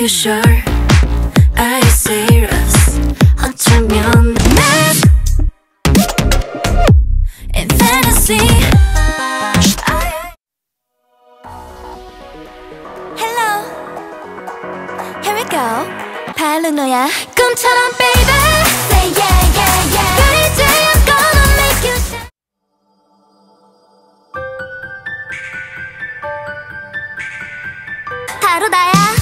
you sure? Are you serious? 어쩌면 난 in fantasy. Hello, here we go. 발루노야, 꿈처럼 baby. Say yeah yeah yeah. Crazy, I'm gonna make you shine. 바로 나야.